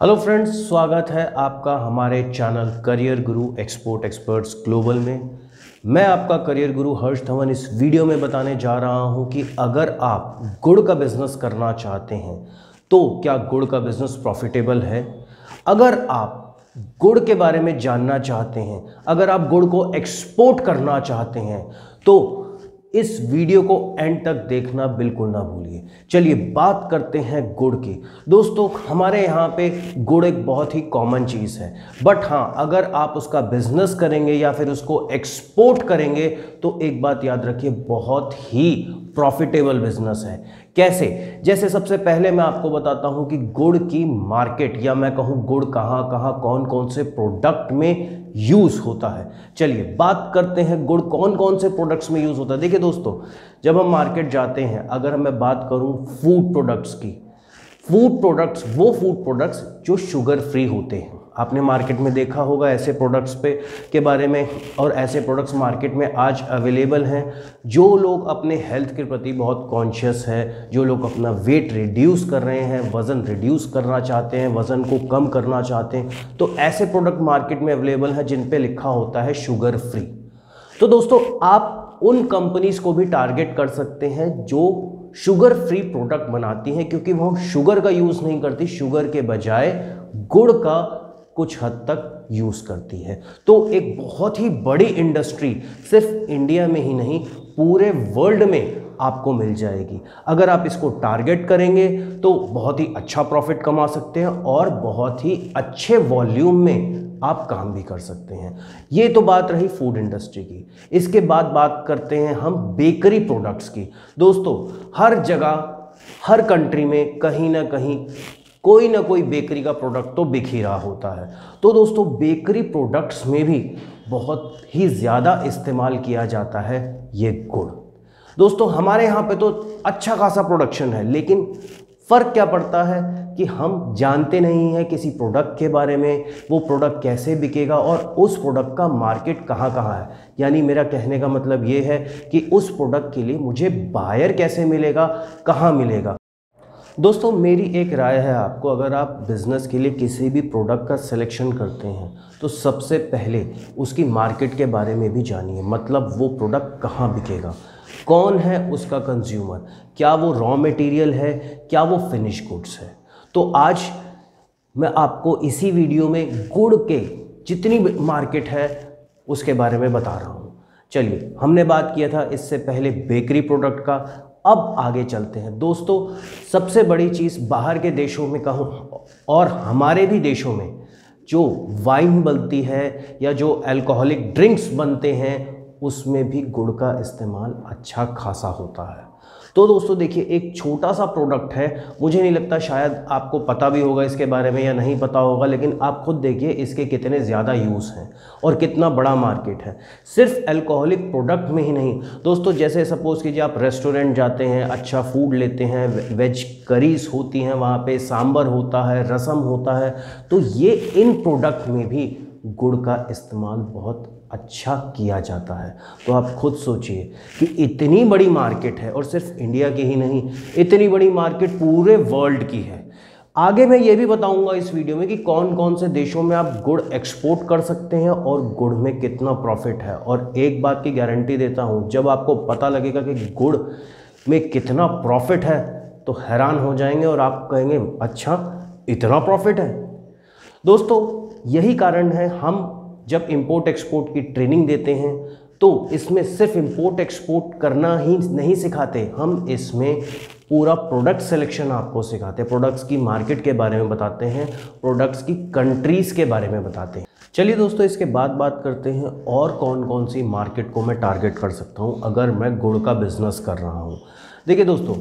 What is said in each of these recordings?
Hello friends, स्वागत है आपका हमारे channel career Guru export experts global में। मैं आपका करियर गुरु हर्ष धवन इस वीडियो में बताने जा रहा हूँ कि अगर आप गुड़ का बिज़नेस करना चाहते हैं तो क्या गुड़ का बिज़नेस प्रॉफिटेबल है? अगर आप गुड़ के बारे में जानना चाहते हैं, अगर आप गुड़ को एक्सपोर्ट करना चाहते हैं तो इस वीडियो को एंड तक देखना बिल्कुल ना भूलिए। चलिए बात करते हैं गुड़ की। दोस्तों, हमारे यहाँ पे गुड़ एक बहुत ही कॉमन चीज़ है। बट हाँ अगर आप उसका बिज़नेस करेंगे या फिर उसको एक्सपोर्ट करेंगे तो एक बात याद रखिए, बहुत ही प्रॉफिटेबल बिज़नेस है। कैसे? जैसे सबसे पहले मैं आपको बताता हूँ कि गुड़ की मार्केट या मैं कहूँ गुड़ कहाँ कहाँ, कौन कौन से प्रोडक्ट में यूज़ होता है। चलिए, बात करते हैं गुड़ कौन कौन से प्रोडक्ट्स में यूज़ होता है। देखिए दोस्तों, जब हम मार्केट जाते हैं, अगर मैं बात करूँ फ़ूड प्रोडक्ट्स की फ़ूड प्रोडक्ट्स वो फ़ूड प्रोडक्ट्स जो शुगर फ्री होते हैं। आपने मार्केट में देखा होगा ऐसे प्रोडक्ट्स पे के बारे में और ऐसे प्रोडक्ट्स मार्केट में आज अवेलेबल हैं, जो लोग अपने हेल्थ के प्रति बहुत कॉन्शियस है, जो लोग अपना वेट रिड्यूस कर रहे हैं, वज़न रिड्यूस करना चाहते हैं, वज़न को कम करना चाहते हैं तो ऐसे प्रोडक्ट मार्केट में अवेलेबल हैं जिन पर लिखा होता है शुगर फ्री तो दोस्तों, आप उन कंपनीज़ को भी टारगेट कर सकते हैं जो शुगर फ्री प्रोडक्ट बनाती हैं, क्योंकि वह शुगर का यूज़ नहीं करती शुगर के बजाय गुड़ का कुछ हद तक यूज़ करती है। तो एक बहुत ही बड़ी इंडस्ट्री सिर्फ़ इंडिया में ही नहीं, पूरे वर्ल्ड में आपको मिल जाएगी। अगर आप इसको टारगेट करेंगे तो बहुत ही अच्छा प्रॉफिट कमा सकते हैं और बहुत ही अच्छे वॉल्यूम में आप काम भी कर सकते हैं। ये तो बात रही फ़ूड इंडस्ट्री की। इसके बाद बात करते हैं हम बेकरी प्रोडक्ट्स की। दोस्तों, हर जगह, हर कंट्री में कहीं ना कहीं कोई ना कोई बेकरी का प्रोडक्ट तो बिक ही रहा होता है। तो दोस्तों, बेकरी प्रोडक्ट्स में भी बहुत ही ज़्यादा इस्तेमाल किया जाता है ये गुड़। दोस्तों, हमारे यहाँ पे तो अच्छा खासा प्रोडक्शन है, लेकिन फ़र्क क्या पड़ता है कि हम जानते नहीं हैं किसी प्रोडक्ट के बारे में, वो प्रोडक्ट कैसे बिकेगा और उस प्रोडक्ट का मार्केट कहाँ कहाँ है। यानी मेरा कहने का मतलब ये है कि उस प्रोडक्ट के लिए मुझे बायर कैसे मिलेगा, कहाँ मिलेगा। दोस्तों, मेरी एक राय है आपको, अगर आप बिज़नेस के लिए किसी भी प्रोडक्ट का सिलेक्शन करते हैं तो सबसे पहले उसकी मार्केट के बारे में भी जानिए। मतलब वो प्रोडक्ट कहाँ बिकेगा? कौन है उसका कंज्यूमर क्या वो रॉ मटेरियल है? क्या वो फिनिश गुड्स है? तो आज मैं आपको इसी वीडियो में गुड़ के जितनी मार्केट है, उसके बारे में बता रहा हूँ। चलिए, हमने बात किया था इससे पहले बेकरी प्रोडक्ट का अब आगे चलते हैं। दोस्तों, सबसे बड़ी चीज़ बाहर के देशों में कहूँ और हमारे भी देशों में, जो वाइन बनती है या जो अल्कोहलिक ड्रिंक्स बनते हैं, उसमें भी गुड़ का इस्तेमाल अच्छा खासा होता है। तो दोस्तों देखिए, एक छोटा सा प्रोडक्ट है। मुझे नहीं लगता शायद आपको पता भी होगा इसके बारे में या नहीं पता होगा, लेकिन आप खुद देखिए इसके कितने ज़्यादा यूज़ हैं और कितना बड़ा मार्केट है। सिर्फ़ अल्कोहलिक प्रोडक्ट में ही नहीं। दोस्तों, जैसे सपोज़ कीजिए आप रेस्टोरेंट जाते हैं अच्छा फ़ूड लेते हैं वेज करीज होती हैं वहाँ पर सांबर होता है, रसम होता है तो ये इन प्रोडक्ट में भी गुड़ का इस्तेमाल बहुत अच्छा किया जाता है। तो आप खुद सोचिए कि इतनी बड़ी मार्केट है, और सिर्फ़ इंडिया की ही नहीं, इतनी बड़ी मार्केट पूरे वर्ल्ड की है। आगे मैं ये भी बताऊँगा इस वीडियो में कि कौन कौन से देशों में आप गुड़ एक्सपोर्ट कर सकते हैं और गुड़ में कितना प्रॉफिट है। और एक बात की गारंटी देता हूँ, जब आपको पता लगेगा कि गुड़ में कितना प्रॉफिट है तो हैरान हो जाएँगे और आप कहेंगे अच्छा इतना प्रॉफिट है? दोस्तों, यही कारण है, हम जब इम्पोर्ट एक्सपोर्ट की ट्रेनिंग देते हैं तो इसमें सिर्फ़ इम्पोर्ट एक्सपोर्ट करना ही नहीं सिखाते, हम इसमें पूरा प्रोडक्ट सिलेक्शन आपको सिखाते हैं। प्रोडक्ट्स की मार्केट के बारे में बताते हैं प्रोडक्ट्स की कंट्रीज़ के बारे में बताते हैं। चलिए दोस्तों, इसके बाद बात करते हैं, और कौन कौन सी मार्केट को मैं टारगेट कर सकता हूँ, अगर मैं गुड़ का बिज़नेस कर रहा हूँ। देखिए दोस्तों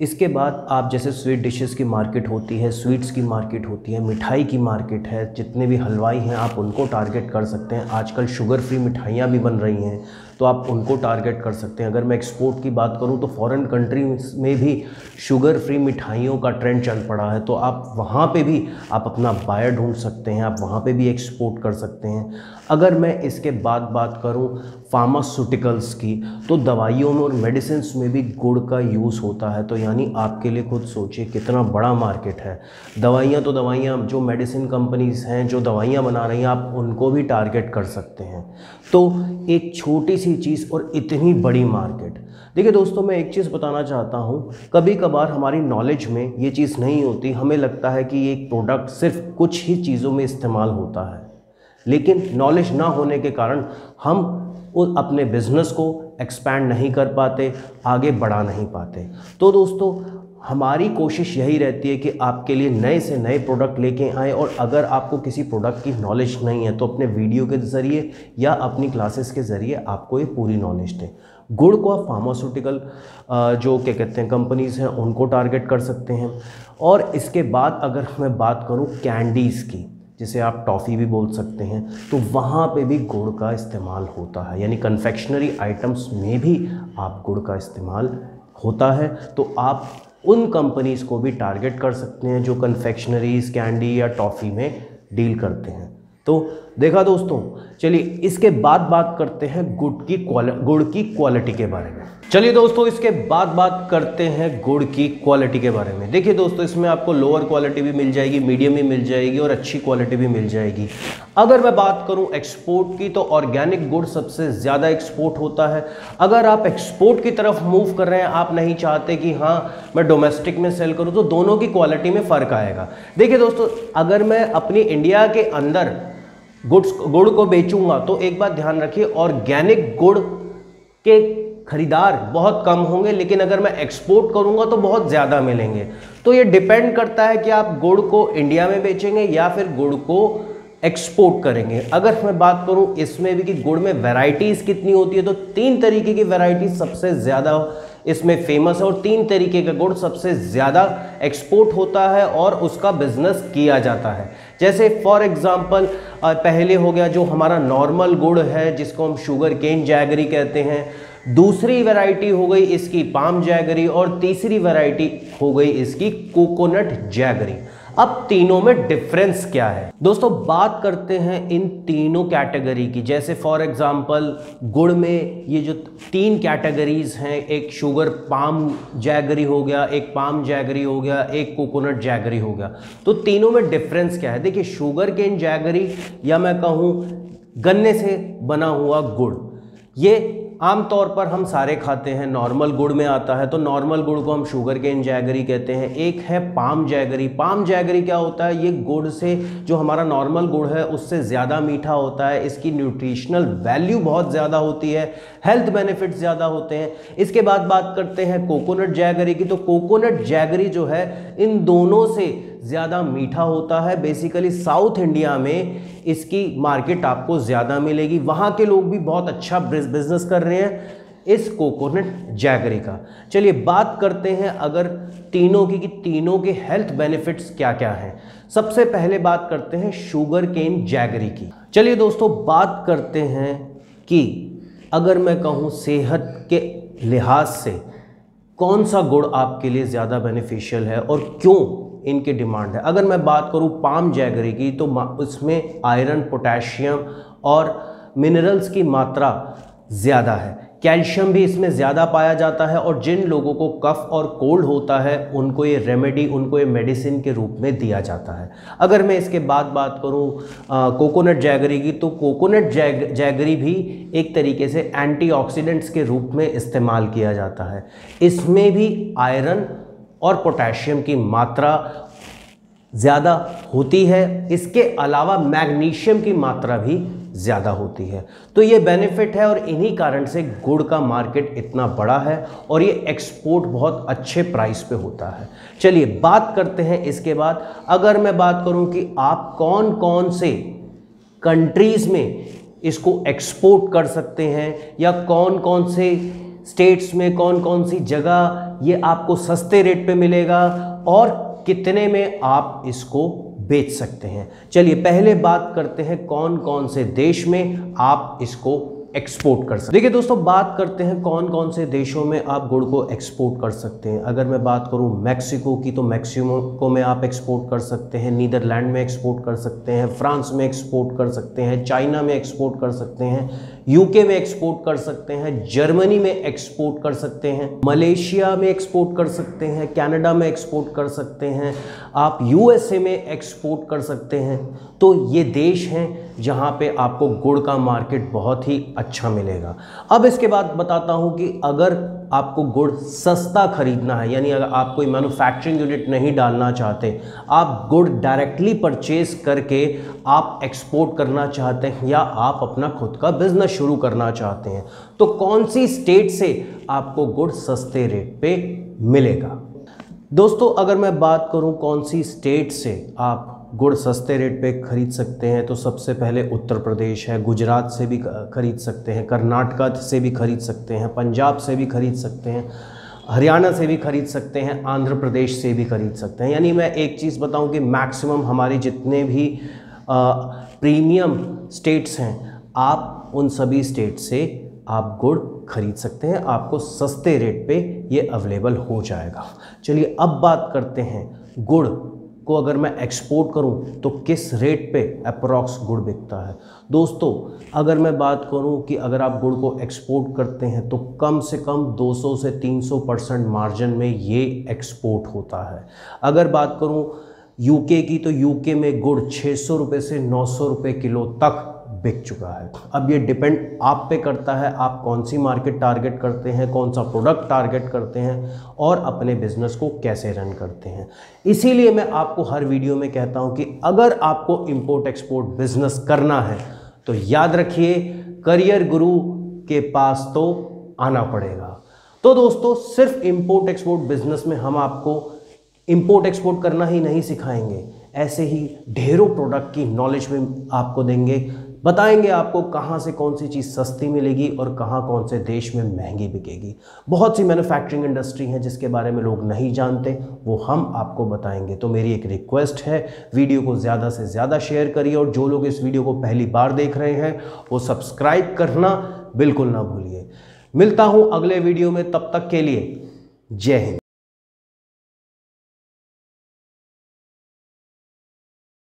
इसके बाद आप जैसे स्वीट डिशेस की मार्केट होती है स्वीट्स की मार्केट होती है, मिठाई की मार्केट है, जितने भी हलवाई हैं, आप उनको टारगेट कर सकते हैं। आजकल शुगर फ्री मिठाइयाँ भी बन रही हैं। तो आप उनको टारगेट कर सकते हैं। अगर मैं एक्सपोर्ट की बात करूँ तो फॉरेन कंट्री में भी शुगर फ्री मिठाइयों का ट्रेंड चल पड़ा है। तो आप वहाँ पे भी आप अपना बायर ढूंढ सकते हैं, आप वहाँ पे भी एक्सपोर्ट कर सकते हैं। अगर मैं इसके बाद बात करूँ फार्मास्यूटिकल्स की तो दवाइयों में और मेडिसिन में भी गुड़ का यूज़ होता है। तो यानी आपके लिए खुद सोचिए कितना बड़ा मार्केट है। दवाइयाँ तो दवाइयाँ, जो मेडिसिन कंपनीज़ हैं, जो दवाइयाँ बना रही हैं, आप उनको भी टारगेट कर सकते हैं। तो एक छोटी सी चीज़ और इतनी बड़ी मार्केट। देखिए दोस्तों, मैं एक चीज़ बताना चाहता हूँ। कभी कभार हमारी नॉलेज में ये चीज़ नहीं होती। हमें लगता है कि एक प्रोडक्ट सिर्फ़ कुछ ही चीज़ों में इस्तेमाल होता है। लेकिन नॉलेज ना होने के कारण हम अपने बिज़नेस को एक्सपैंड नहीं कर पाते, आगे बढ़ा नहीं पाते। तो दोस्तों हमारी कोशिश यही रहती है कि आपके लिए नए से नए प्रोडक्ट लेके आएँ और अगर आपको किसी प्रोडक्ट की नॉलेज नहीं है तो अपने वीडियो के ज़रिए या अपनी क्लासेस के ज़रिए आपको ये पूरी नॉलेज दें। गुड़ को आप फार्मास्यूटिकल जो क्या कहते हैं कंपनीज़ हैं, उनको टारगेट कर सकते हैं। और इसके बाद अगर मैं बात करूँ कैंडीज़ की, जिसे आप टॉफ़ी भी बोल सकते हैं तो वहाँ पे भी गुड़ का इस्तेमाल होता है। यानी कन्फेक्शनरी आइटम्स में भी आप गुड़ का इस्तेमाल होता है। तो आप उन कंपनीज़ को भी टारगेट कर सकते हैं जो कन्फेक्शनरीज कैंडी या टॉफ़ी में डील करते हैं। तो देखा दोस्तों, चलिए इसके बाद बात करते हैं गुड़ की गुड़ की क्वालिटी के बारे में। चलिए दोस्तों, इसके बाद बात करते हैं गुड़ की क्वालिटी के बारे में। देखिए दोस्तों, इसमें आपको लोअर क्वालिटी भी मिल जाएगी मीडियम भी मिल जाएगी और अच्छी क्वालिटी भी मिल जाएगी। अगर मैं बात करूँ एक्सपोर्ट की तो ऑर्गेनिक गुड़ सबसे ज़्यादा एक्सपोर्ट होता है। अगर आप एक्सपोर्ट की तरफ़ मूव कर रहे हैं, आप नहीं चाहते कि हाँ मैं डोमेस्टिक में सेल करूँ तो दोनों की क्वालिटी में फ़र्क आएगा। देखिए दोस्तों, अगर मैं अपनी इंडिया के अंदर गुड्स गुड़ को बेचूँगा तो एक बात ध्यान रखिए ऑर्गेनिक गुड़ के खरीदार बहुत कम होंगे, लेकिन अगर मैं एक्सपोर्ट करूँगा तो बहुत ज़्यादा मिलेंगे। तो ये डिपेंड करता है कि आप गुड़ को इंडिया में बेचेंगे या फिर गुड़ को एक्सपोर्ट करेंगे। अगर मैं बात करूँ इसमें भी कि गुड़ में वैरायटीज़ कितनी होती है तो तीन तरीके की वैरायटी सबसे ज़्यादा इसमें फ़ेमस है और तीन तरीके का गुड़ सबसे ज़्यादा एक्सपोर्ट होता है और उसका बिज़नेस किया जाता है। जैसे फॉर एग्जांपल पहले हो गया जो हमारा नॉर्मल गुड़ है, जिसको हम शुगर केन जैगरी कहते हैं। दूसरी वैरायटी हो गई इसकी पाम जैगरी और तीसरी वैरायटी हो गई इसकी कोकोनट जैगरी अब तीनों में डिफरेंस क्या है? दोस्तों, बात करते हैं इन तीनों कैटेगरी की। जैसे फॉर एग्जांपल गुड़ में ये जो तीन कैटेगरीज हैं, एक शुगर पाम जैगरी हो गया, एक पाम जैगरी हो गया, एक कोकोनट जैगरी हो गया। तो तीनों में डिफरेंस क्या है? देखिए शुगर केन जैगरी या मैं कहूँ, गन्ने से बना हुआ गुड़, ये आमतौर पर हम सारे खाते हैं नॉर्मल गुड़ में आता है तो नॉर्मल गुड़ को हम शुगर केन जैगरी कहते हैं। एक है पाम जैगरी पाम जैगरी क्या होता है? ये गुड़ से, जो हमारा नॉर्मल गुड़ है, उससे ज़्यादा मीठा होता है। इसकी न्यूट्रिशनल वैल्यू बहुत ज़्यादा होती है। हेल्थ बेनिफिट ज़्यादा होते हैं। इसके बाद बात करते हैं कोकोनट जैगरी की। तो कोकोनट जैगरी जो है, इन दोनों से ज़्यादा मीठा होता है। बेसिकली साउथ इंडिया में इसकी मार्केट आपको ज़्यादा मिलेगी। वहाँ के लोग भी बहुत अच्छा बिज़नेस कर रहे हैं इस कोकोनट जैगरी का। चलिए बात करते हैं अगर तीनों की, कि तीनों के हेल्थ बेनिफिट्स क्या क्या हैं। सबसे पहले बात करते हैं शुगर केन जैगरी की। चलिए दोस्तों, बात करते हैं कि अगर मैं कहूँ सेहत के लिहाज से कौन सा गुड़ आपके लिए ज़्यादा बेनिफिशियल है और क्यों? इनकी डिमांड है। अगर मैं बात करूँ पाम जैगरी की तो उसमें आयरन, पोटेशियम और मिनरल्स की मात्रा ज़्यादा है। कैल्शियम भी इसमें ज़्यादा पाया जाता है और जिन लोगों को कफ और कोल्ड होता है, उनको ये रेमेडी उनको ये मेडिसिन के रूप में दिया जाता है। अगर मैं इसके बाद बात करूँ कोकोनट जैगरी की तो कोकोनट जैग जैगरी भी एक तरीके से एंटीऑक्सीडेंट्स के रूप में इस्तेमाल किया जाता है। इसमें भी आयरन और पोटेशियम की मात्रा ज़्यादा होती है। इसके अलावा मैग्नीशियम की मात्रा भी ज़्यादा होती है। तो ये बेनिफिट है और इन्हीं कारण से गुड़ का मार्केट इतना बड़ा है और ये एक्सपोर्ट बहुत अच्छे प्राइस पे होता है। चलिए बात करते हैं इसके बाद। अगर मैं बात करूँ कि आप कौन कौन से कंट्रीज़ में इसको एक्सपोर्ट कर सकते हैं या कौन कौन से स्टेट्स में कौन कौन सी जगह ये आपको सस्ते रेट पे मिलेगा और कितने में आप इसको बेच सकते हैं। चलिए पहले बात करते हैं कौन कौन से देश में आप इसको एक्सपोर्ट कर सकते देखिए दोस्तों बात करते हैं कौन कौन से देशों में आप गुड़ को एक्सपोर्ट कर सकते हैं अगर मैं बात करूँ मैक्सिको की तो मैक्सिको में आप एक्सपोर्ट कर सकते हैं नीदरलैंड में एक्सपोर्ट कर सकते हैं फ्रांस में एक्सपोर्ट कर सकते हैं चाइना में एक्सपोर्ट कर सकते हैं यूके में एक्सपोर्ट कर सकते हैं जर्मनी में एक्सपोर्ट कर सकते हैं मलेशिया में एक्सपोर्ट कर सकते हैं कनाडा में एक्सपोर्ट कर सकते हैं आप यूएसए में एक्सपोर्ट कर सकते हैं तो ये देश हैं जहाँ पे आपको गुड़ का मार्केट बहुत ही अच्छा मिलेगा। अब इसके बाद बताता हूँ कि अगर आपको गुड़ सस्ता खरीदना है, यानी अगर आप कोई मैन्युफैक्चरिंग यूनिट नहीं डालना चाहते, आप गुड़ डायरेक्टली परचेज करके आप एक्सपोर्ट करना चाहते हैं या आप अपना खुद का बिज़नेस शुरू करना चाहते हैं तो कौन सी स्टेट से आपको गुड़ सस्ते रेट पे मिलेगा? दोस्तों, अगर मैं बात करूँ कौन सी स्टेट से आप गुड़ सस्ते रेट पे खरीद सकते हैं तो सबसे पहले उत्तर प्रदेश है गुजरात से भी खरीद सकते हैं कर्नाटका से भी खरीद सकते हैं पंजाब से भी खरीद सकते हैं हरियाणा से भी खरीद सकते हैं आंध्र प्रदेश से भी खरीद सकते हैं। यानी मैं एक चीज़ बताऊँ कि मैक्सिमम हमारे जितने भी आ, प्रीमियम स्टेट्स हैं आप उन सभी स्टेट से आप गुड़ खरीद सकते हैं आपको सस्ते रेट पे ये अवेलेबल हो जाएगा। चलिए अब बात करते हैं गुड़ को अगर मैं एक्सपोर्ट करूँ तो किस रेट पे अप्रॉक्स गुड़ बिकता है? दोस्तों, अगर मैं बात करूँ कि अगर आप गुड़ को एक्सपोर्ट करते हैं तो कम से कम 200 से 300 परसेंट मार्जिन में ये एक्सपोर्ट होता है। अगर बात करूँ यूके की तो यूके में गुड़ छः सौ से नौ सौ किलो तक बिक चुका है। अब ये डिपेंड आप पे करता है, आप कौन सी मार्केट टारगेट करते हैं, कौन सा प्रोडक्ट टारगेट करते हैं और अपने बिज़नेस को कैसे रन करते हैं। इसीलिए मैं आपको हर वीडियो में कहता हूँ कि अगर आपको इंपोर्ट एक्सपोर्ट बिज़नेस करना है तो याद रखिए करियर गुरु के पास तो आना पड़ेगा। तो दोस्तों, सिर्फ़ इम्पोर्ट एक्सपोर्ट बिज़नेस में हम आपको इंपोर्ट एक्सपोर्ट करना ही नहीं सिखाएँगे। ऐसे ही ढेरों प्रोडक्ट की नॉलेज भी आपको देंगे। बताएँगे आपको कहाँ से कौन सी चीज़ सस्ती मिलेगी और कहाँ कौन से देश में महँगी बिकेगी। बहुत सी मैन्युफैक्चरिंग इंडस्ट्री हैं जिसके बारे में लोग नहीं जानते, वो हम आपको बताएँगे। तो मेरी एक रिक्वेस्ट है वीडियो को ज़्यादा से ज़्यादा शेयर करिए और जो लोग इस वीडियो को पहली बार देख रहे हैं, वो सब्सक्राइब करना बिल्कुल ना भूलिए। मिलता हूँ अगले वीडियो में, तब तक के लिए जय हिंद।